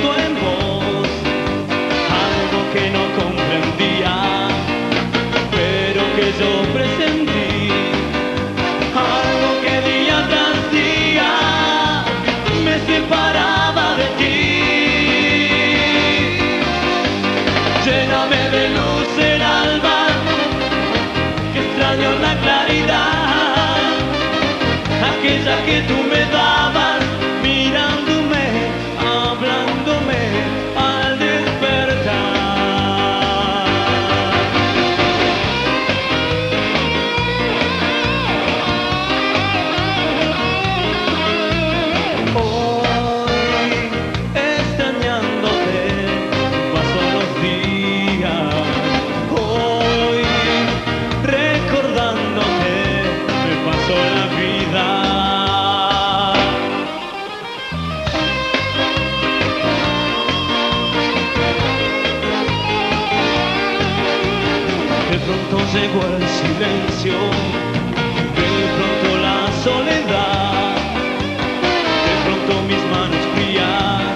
en algo que no comprendía, pero que yo presentí, algo que día tras día me separaba de ti. Lléname de luz el alma, que extraño la claridad, aquella que tú me dabas, pronto llegó el silencio, de pronto la soledad, de pronto mis manos frías,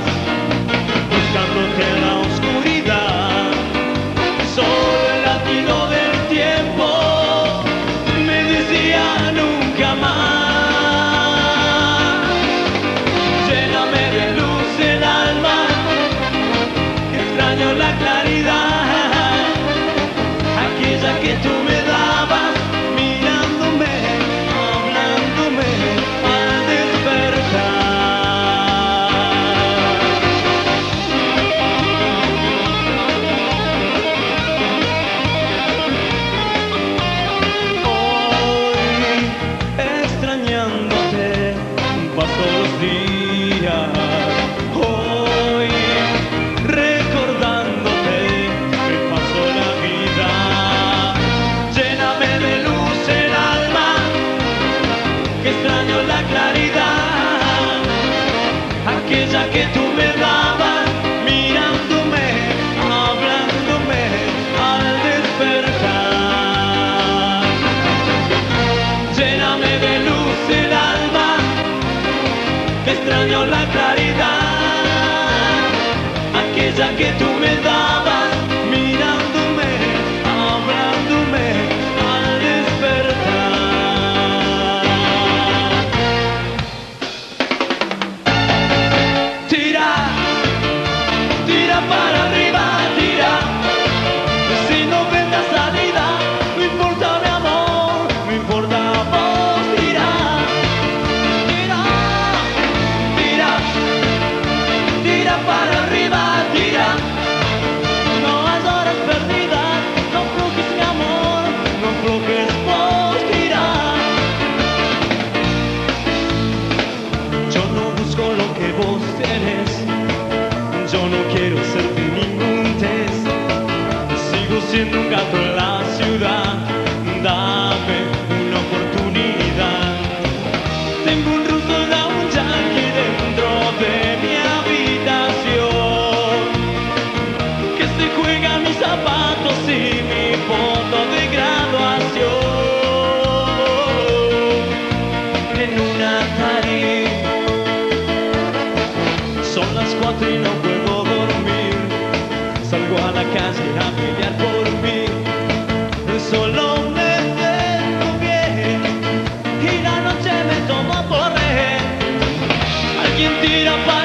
que extraño la claridad, aquella que tú me dabas, siendo un gato en la ciudad, dame una oportunidad. Tengo un ruso de un yankee dentro de mi habitación, que se juega mis zapatos y mi foto de graduación. En una Atari, son las cuatro y no puedo Solo me siento bien y la noche me tomo por rehén. Alguien tira para